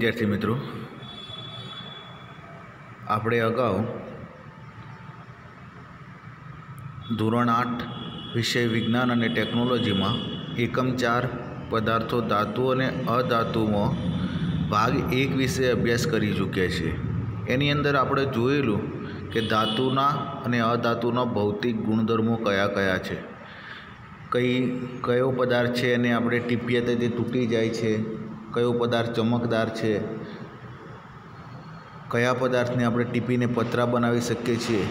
વિદ્યાર્થી મિત્રો, આપણે અગાઉ ધોરણ આઠ વિષય વિજ્ઞાન અને ટેકનોલોજીમાં એકમ ચાર પદાર્થો, ધાતુ અને અધાતુમાં ભાગ એક વિશે અભ્યાસ કરી ચૂક્યા છીએ. એની અંદર આપણે જોયેલું કે ધાતુના અને અધાતુના ભૌતિક ગુણધર્મો કયા કયા છે. કઈ, કયો પદાર્થ છે એને આપણે ટીપીએ તે તૂટી જાય છે. કયો પદાર્થ ચમકદાર છે? કયા પદાર્થને આપણે ટીપીને પતરા બનાવી શકીએ છીએ?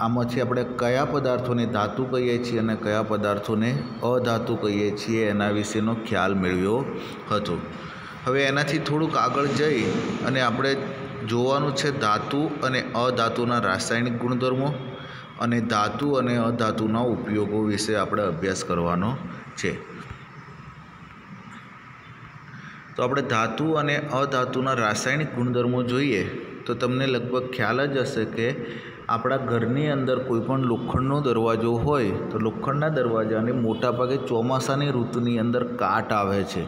આમાંથી આપણે કયા પદાર્થોને ધાતુ કહીએ છીએ અને કયા પદાર્થોને અધાતુ કહીએ છીએ એના વિશેનો ખ્યાલ મેળવ્યો હતો. હવે એનાથી થોડુંક આગળ જઈ અને આપણે જોવાનું છે ધાતુ અને અધાતુના રાસાયણિક ગુણધર્મો અને ધાતુ અને અધાતુના ઉપયોગો વિશે આપણે અભ્યાસ કરવાનો છે. તો આપણે ધાતુ અને અધાતુના રાસાયણિક ગુણધર્મો જોઈએ, તો તમને લગભગ ખ્યાલ જ હશે કે આપણા ઘરની અંદર કોઈપણ લોખંડનો દરવાજો હોય, તો લોખંડના દરવાજાને મોટાભાગે ચોમાસાની ઋતુની અંદર કાટ આવે છે.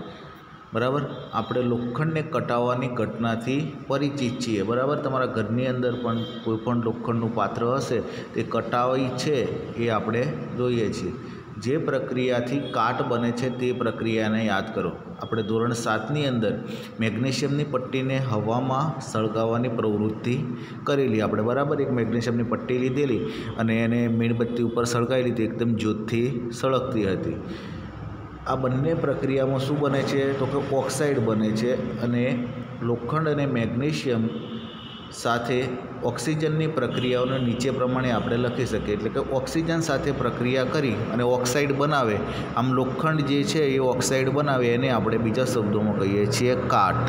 બરાબર? આપણે લોખંડને કટાવવાની ઘટનાથી પરિચિત છીએ. બરાબર? તમારા ઘરની અંદર પણ કોઈ પણ લોખંડનું પાત્ર હશે, તે કટાવી છે એ આપણે જોઈએ છીએ. જે પ્રક્રિયાથી કાટ બને છે તે પ્રક્રિયાને યાદ કરો. આપણે ધોરણ સાતની અંદર મેગ્નેશિયમની પટ્ટીને હવામાં સળગાવવાની પ્રવૃત્તિ કરેલી. આપણે બરાબર એક મેગ્નેશિયમની પટ્ટી લીધેલી અને એને મીણબત્તી ઉપર સળગાવી લીધી એકદમ જ્યોતથી સળગતી હતી. આ બંને પ્રક્રિયામાં શું બને છે? તો કે ઓક્સાઇડ બને છે અને લોખંડ અને મેગ્નેશિયમ સાથે ઓક્સિજનની પ્રક્રિયાઓને નીચે પ્રમાણે આપણે લખી શકીએ. એટલે કે ઓક્સિજન સાથે પ્રક્રિયા કરી અને ઓક્સાઇડ બનાવે. આમ લોખંડ જે છે એ ઓક્સાઇડ બનાવે એને આપણે બીજા શબ્દોમાં કહીએ છીએ કાટ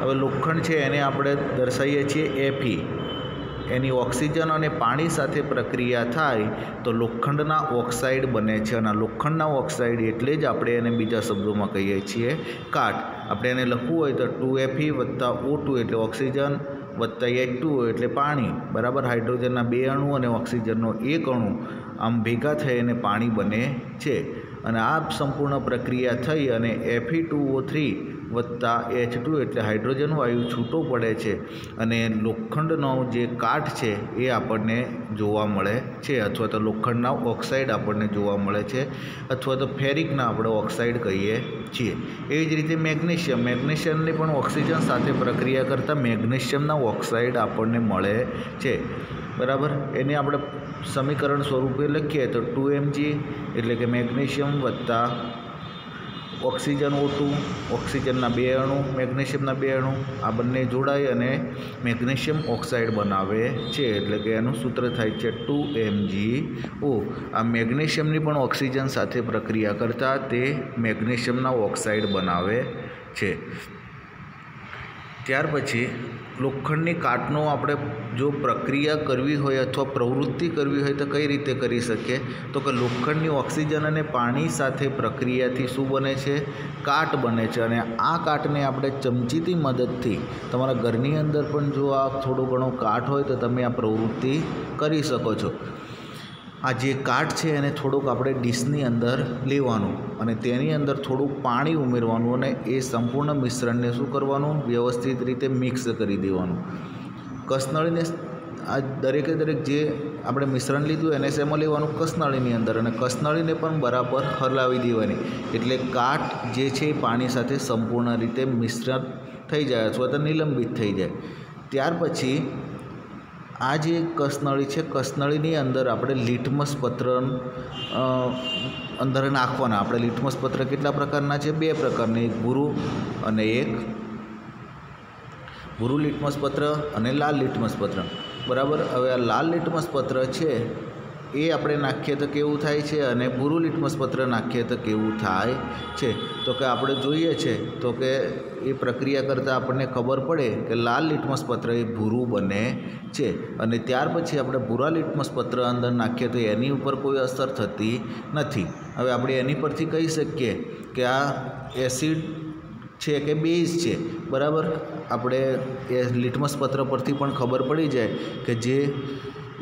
હવે લોખંડ છે એને આપણે દર્શાવીએ છીએ એફી એની ઓક્સિજન અને પાણી સાથે પ્રક્રિયા થાય તો લોખંડના ઓક્સાઇડ બને છે અને લોખંડના ઓક્સાઇડ એટલે જ આપણે એને બીજા શબ્દોમાં કહીએ છીએ કાટ આપણે એને લખવું હોય તો ટુ એફી વત્તા ઓ ટુ એટલે ઓક્સિજન વત્તા એચ ટુ એટલે પાણી, બરાબર? હાઇડ્રોજનના બે અણુ અને ઓક્સિજનનો એક અણુ આમ ભેગા થઈ અને પાણી બને છે. અને આ સંપૂર્ણ પ્રક્રિયા થઈ અને F E two O three વત્તા એચ ટુ એટલે હાઇડ્રોજન વાયુ છૂટો પડે છે અને લોખંડનો જે કાટ છે એ આપણને જોવા મળે છે અથવા તો લોખંડના ઓક્સાઇડ આપણને જોવા મળે છે અથવા તો ફેરિકના આપણે ઓક્સાઇડ કહીએ છીએ. એવી જ રીતે મેગ્નેશિયમ, મેગ્નેશિયમની પણ ઓક્સિજન સાથે પ્રક્રિયા કરતાં મેગ્નેશિયમના ઓક્સાઇડ આપણને મળે છે. બરાબર? એને આપણે સમીકરણ સ્વરૂપે લખીએ તો ટુ એમજી એટલે કે મેગ્નેશિયમ વત્તા ઓક્સિજન ઓટુ ઓક્સિજનના બે અણુ, મેગ્નેશિયમના બે અણુ, આ બંને જોડાઈ અને મેગ્નેશિયમ ઓક્સાઇડ બનાવે છે. એટલે કે એનું સૂત્ર થાય છે ટુ એમજી ઓ. આ મેગ્નેશિયમની પણ ઓક્સિજન સાથે પ્રક્રિયા કરતાં તે મેગ્નેશિયમના ઓક્સાઇડ બનાવે છે. ત્યાર પછી લોખંડની કાટનો આપણે જો પ્રક્રિયા કરવી હોય અથવા પ્રવૃત્તિ કરવી હોય તો કઈ રીતે કરી શકીએ? તો કે લોખંડની ઓક્સિજન અને પાણી સાથે પ્રક્રિયાથી શું બને છે? કાટ બને છે અને આ કાટને આપણે ચમચીથી મદદથી તમારા ઘરની અંદર પણ જો આ થોડો ઘણો કાટ હોય તો તમે આ પ્રવૃત્તિ કરી શકો છો. આ જે કાટ છે એને થોડુંક આપણે ડીશની અંદર લેવાનું અને તેની અંદર થોડુંક પાણી ઉમેરવાનું અને એ સંપૂર્ણ મિશ્રણને શું કરવાનું? વ્યવસ્થિત રીતે મિક્સ કરી દેવાનું. કસનળીને આ દરેકે દરેક જે આપણે મિશ્રણ લીધું એને શેમાં લેવાનું કસનળીની અંદર અને કસનળીને પણ બરાબર હલાવી દેવાની. એટલે કાટ જે છે એ પાણી સાથે સંપૂર્ણ રીતે મિશ્રણ થઈ જાય અથવા તો નિલંબિત થઈ જાય. ત્યાર પછી આ જે કસનળી છે, કસનળીની અંદર આપણે લિટમસ પત્ર અંદર નાખવાના. આપણે લિટમસ પત્ર કેટલા પ્રકારના છે? બે પ્રકારના. એક ભૂરું અને એક ભૂરું લિટમસ પત્ર અને લાલ લિટમસ પત્ર. બરાબર? હવે આ લાલ લિટમસ પત્ર છે એ આપણે નાખીએ તો કેવું થાય છે અને ભૂરું લિટમસ પત્ર નાખીએ તો કેવું થાય છે? તો કે આપણે જોઈએ છે, તો કે એ પ્રક્રિયા કરતાં આપણને ખબર પડે કે લાલ લિટમસ પત્ર એ ભૂરું બને છે. અને ત્યાર પછી આપણે ભૂરા લિટમસ પત્ર અંદર નાખીએ તો એની ઉપર કોઈ અસર થતી નથી. હવે આપણે એની પરથી કહી શકીએ કે આ એસિડ છે કે બેઝ છે. બરાબર? આપણે એ લિટમસ પત્ર પરથી પણ ખબર પડી જાય કે જે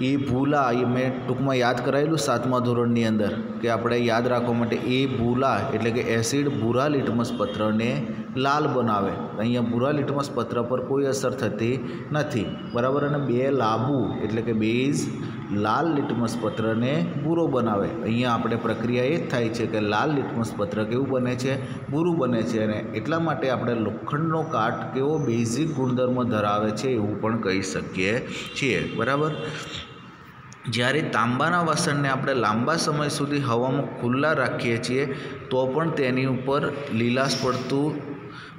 એ ભૂલા, એ મેં ટૂંકમાં યાદ કરાયેલું સાતમા ધોરણની અંદર, કે આપણે યાદ રાખવા માટે એ ભૂલા, એટલે કે એસિડ ભૂરા લિટમસ પત્રને લાલ બનાવે. અહીંયા ભૂરા લિટમસ પત્ર પર કોઈ અસર થતી નથી. બરાબર? અને બે લાંબુ, એટલે કે બેઝ લાલ લિટમસ પત્રને ભૂરો બનાવે. અહીંયા આપણે પ્રક્રિયા એ જ થાય છે કે લાલ લિટમસ પત્ર કેવું બને છે? ભૂરું બને છે. અને એટલા માટે આપણે લોખંડનો કાટ કેવો બેઝિક ગુણધર્મ ધરાવે છે એવું પણ કહી શકીએ છીએ. બરાબર? જ્યારે તાંબાના વાસણને આપણે લાંબા સમય સુધી હવામાં ખુલ્લા રાખીએ છીએ, તો પણ તેની ઉપર લીલાશ પડતું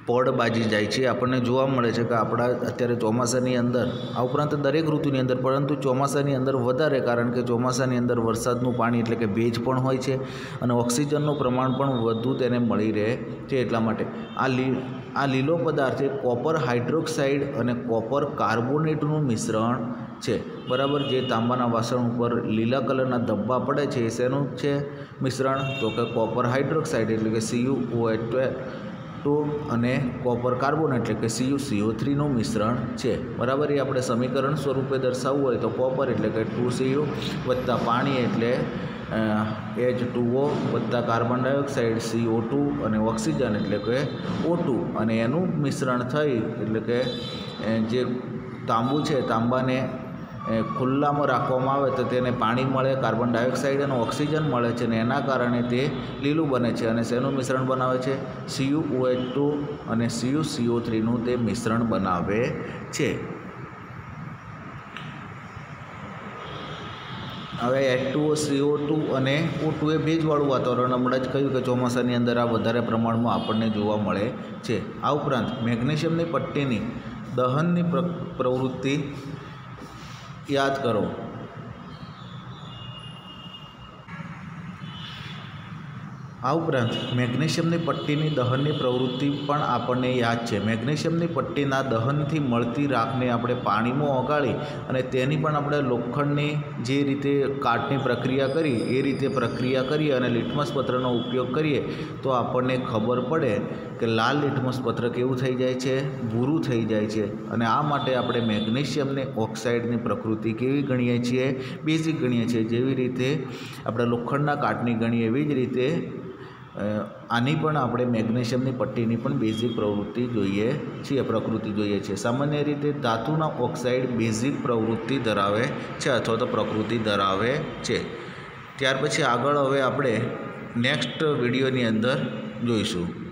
પડ બાજી જાય છે. આપણને જોવા મળે છે કે આપણા અત્યારે ચોમાસાની અંદર, આ ઉપરાંત દરેક ઋતુની અંદર, પરંતુ ચોમાસાની અંદર વધારે, કારણ કે ચોમાસાની અંદર વરસાદનું પાણી એટલે કે ભેજ પણ હોય છે અને ઓક્સિજનનું પ્રમાણ પણ વધુ તેને મળી રહે છે એટલા માટે. આ લી, આ લીલો પદાર્થ એ કોપર હાઇડ્રોક્સાઇડ અને કોપર કાર્બોનેટનું મિશ્રણ છે. બરાબર, જે તાંબાના વાસણ ઉપર લીલા કલરના ધબ્બા પડે છે, એ શેનું છે મિશ્રણ? તો કે કોપર હાઇડ્રોક્સાઇડ એટલે કે સીયુ ઓ ટુ અને કોપર કાર્બોનેટ એટલે કે સીયુ સીઓ થ્રીનું મિશ્રણ છે. બરાબર? એ આપણે સમીકરણ સ્વરૂપે દર્શાવવું હોય તો કોપર એટલે કે ટુ સીયુ વત્તા પાણી એટલે એચ ટુઓ વત્તા carbon dioxide C O two અને ઓક્સિજન એટલે કે ઓ ટુ અને એનું મિશ્રણ થઈ એટલે કે જે તાંબુ છે, તાંબાને ખુલ્લામાં રાખવામાં આવે તો તેને પાણી મળે, કાર્બન ડાયોક્સાઇડ અને ઓક્સિજન મળે છે અને એના કારણે તે લીલું બને છે અને શેનું મિશ્રણ બનાવે છે? સીયુ ઓએચ ટુ અને સીયુ સીઓ થ્રીનું તે મિશ્રણ બનાવે છે. હવે એચ ટુ સીઓ ટુ અને ઓ ટુ એ ભેજવાળું વાતાવરણ હમણાં જ કહ્યું કે ચોમાસાની અંદર આ વધારે પ્રમાણમાં આપણને જોવા મળે છે. આ ઉપરાંત મેગ્નેશિયમની પટ્ટીની દહનની પ્રવૃત્તિ યાદ કરો. આ ઉપરાંત મેગ્નેશિયમની પટ્ટીની દહનની પ્રવૃત્તિ પણ આપણને યાદ છે. મેગ્નેશિયમની પટ્ટીના દહનથી મળતી રાખને આપણે પાણીમાં ઓગાળી અને તેની પણ આપણે લોખંડની જે રીતે કાટની પ્રક્રિયા કરી, એ રીતે પ્રક્રિયા કરીએ અને લિટમસ પત્રનો ઉપયોગ કરીએ તો આપણને ખબર પડે કે લાલ લિટમસ પત્ર કેવું થઈ જાય છે, ભૂરું થઈ જાય છે અને આ માટે આપણે મેગ્નેશિયમને ઓક્સાઇડની પ્રકૃતિ કેવી ગણીએ છીએ, બેઝિક ગણીએ છીએ. જેવી રીતે આપણે લોખંડના કાટની ગણીએ, એવી જ રીતે આની પણ આપણે મેગ્નેશિયમની પટ્ટીની પણ બેઝિક પ્રવૃત્તિ જોઈએ છીએ, પ્રકૃતિ જોઈએ છીએ. સામાન્ય રીતે ધાતુના ઓક્સાઇડ બેઝિક પ્રવૃત્તિ ધરાવે છે અથવા તો પ્રકૃતિ ધરાવે છે. ત્યાર પછી આગળ હવે આપણે નેક્સ્ટ વિડીયોની અંદર જોઈશું.